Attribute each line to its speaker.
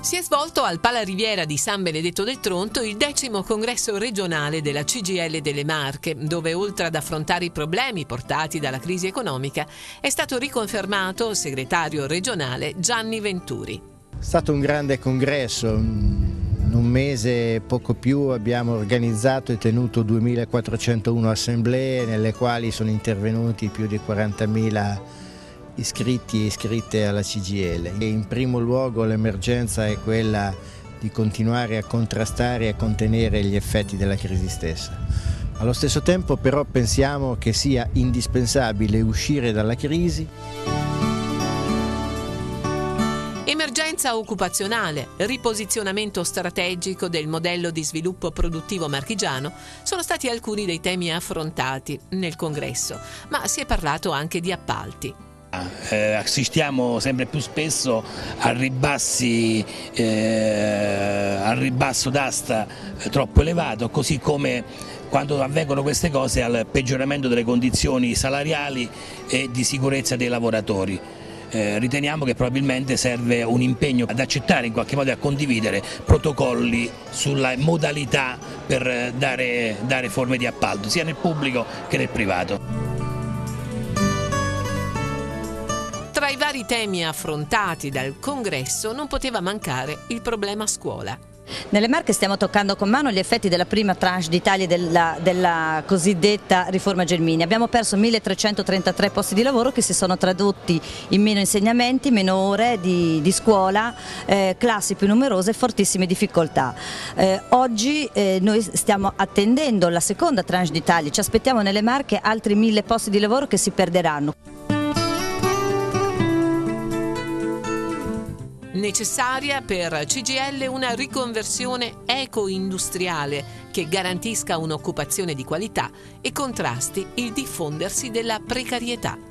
Speaker 1: Si è svolto al Pala Riviera di San Benedetto del Tronto il decimo congresso regionale della CGL delle Marche, dove oltre ad affrontare i problemi portati dalla crisi economica, è stato riconfermato il segretario regionale Gianni Venturi.
Speaker 2: È stato un grande congresso, in un mese poco più abbiamo organizzato e tenuto 2401 assemblee nelle quali sono intervenuti più di 40.000 iscritti e iscritte alla CGL. In primo luogo l'emergenza è quella di continuare a contrastare e a contenere gli effetti della crisi stessa. Allo stesso tempo però pensiamo che sia indispensabile uscire dalla crisi.
Speaker 1: Emergenza occupazionale, riposizionamento strategico del modello di sviluppo produttivo marchigiano sono stati alcuni dei temi affrontati nel congresso, ma si è parlato anche di appalti.
Speaker 3: Eh, assistiamo sempre più spesso a ribassi, eh, al ribasso d'asta troppo elevato, così come quando avvengono queste cose al peggioramento delle condizioni salariali e di sicurezza dei lavoratori. Eh, riteniamo che probabilmente serve un impegno ad accettare in qualche modo e a condividere protocolli sulla modalità per dare, dare forme di appalto sia nel pubblico che nel privato.
Speaker 1: Tra i vari temi affrontati dal congresso non poteva mancare il problema scuola.
Speaker 4: Nelle Marche stiamo toccando con mano gli effetti della prima tranche d'Italia della, della, cosiddetta riforma Gelmini. Abbiamo perso 1333 posti di lavoro che si sono tradotti in meno insegnamenti, meno ore di, di scuola, eh, classi più numerose e fortissime difficoltà. Eh, oggi eh, noi stiamo attendendo la seconda tranche d'Italia, ci aspettiamo nelle Marche altri mille posti di lavoro che si perderanno.
Speaker 1: Necessaria per CGL una riconversione eco-industriale che garantisca un'occupazione di qualità e contrasti il diffondersi della precarietà.